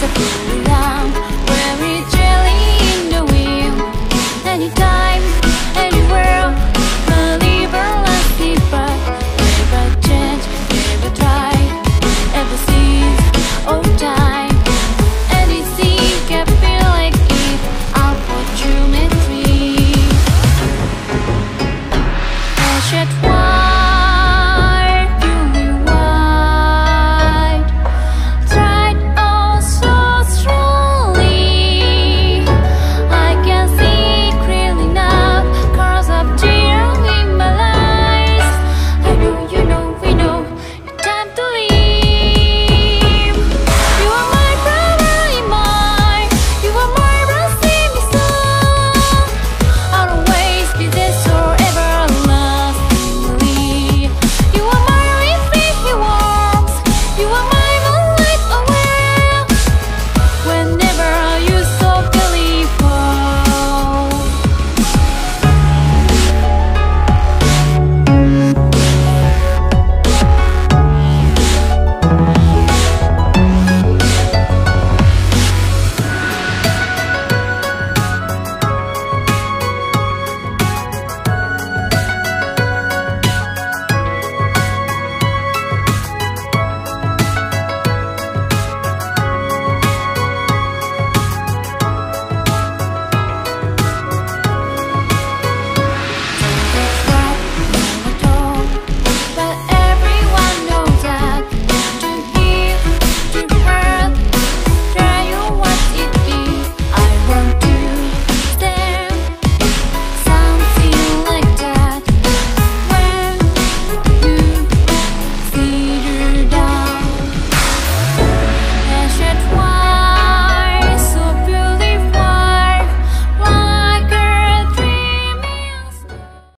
to be